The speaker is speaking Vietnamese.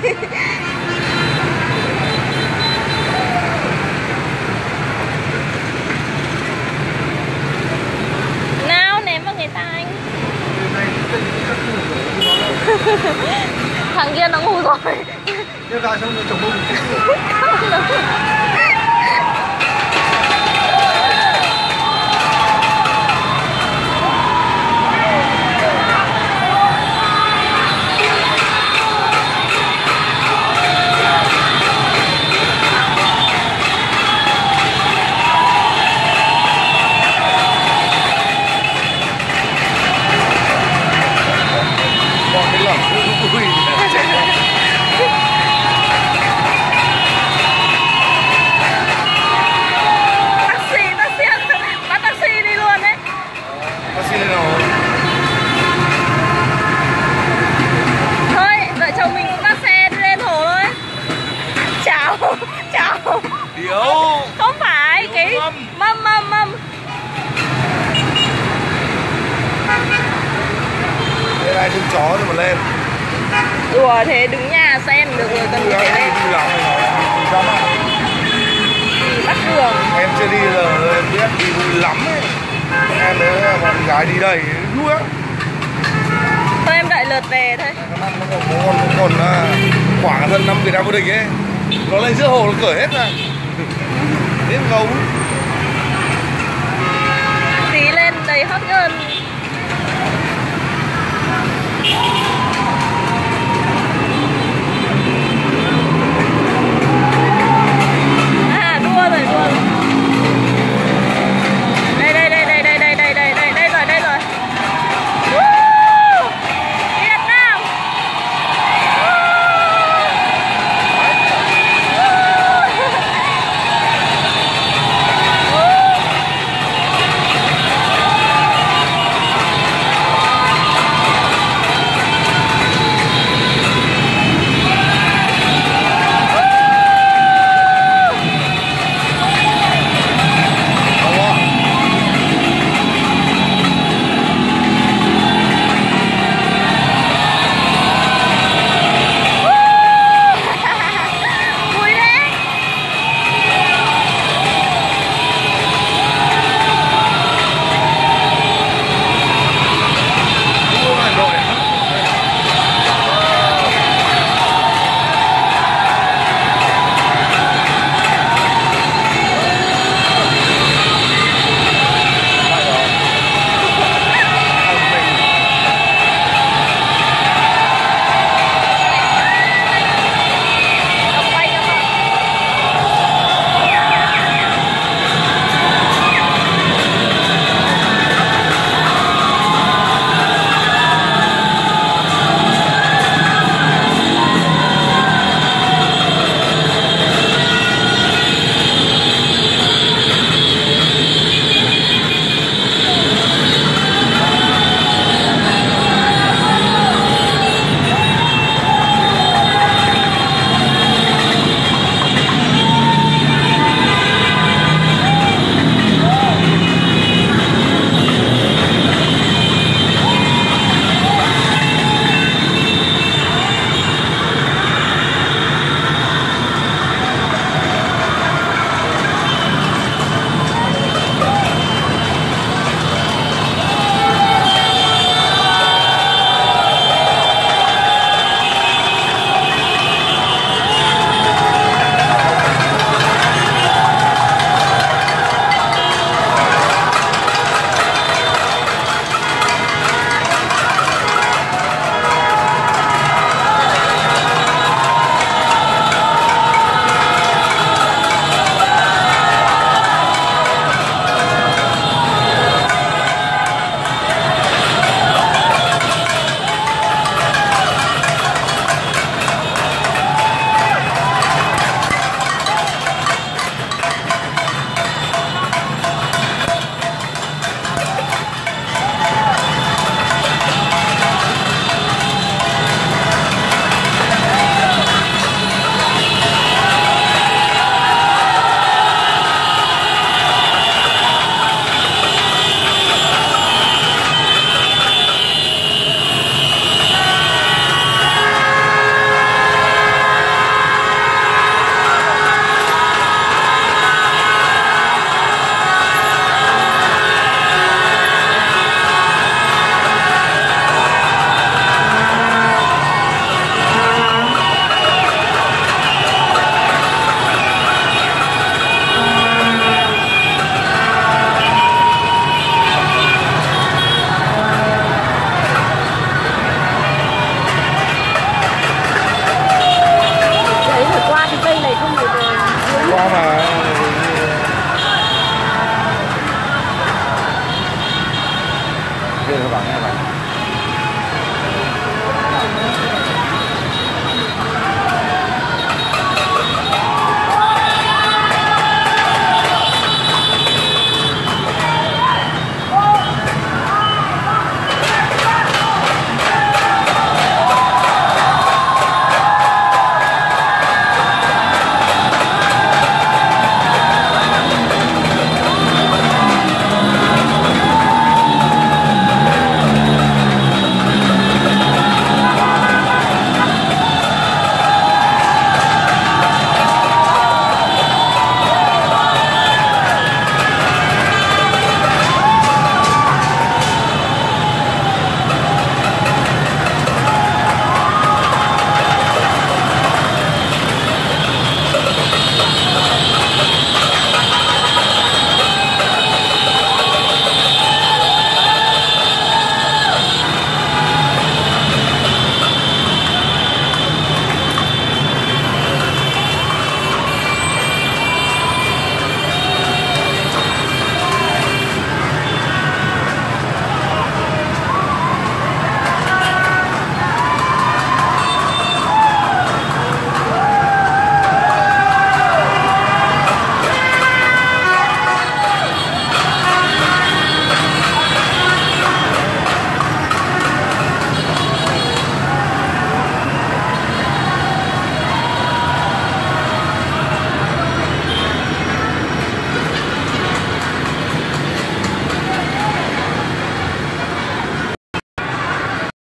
Nào ném vào người ta anh. Thằng kia nó ngu rồi. Thế ra xong rồi chồng bông Không phải, cái mâm. mâm mâm Thế này thương chó rồi mà lên. Đùa thế đứng nhà xem được rồi cần phải lên. Thì bắt đường. Em chưa đi giờ em biết đi vui lắm ấy. Em với con gái đi đây vui lắm. Thôi em đợi lượt về thôi. Nó còn, nó còn, khoảng hơn năm Việt Nam vô địch ấy. Nó lên giữa hồ nó cởi hết ra Đến gấu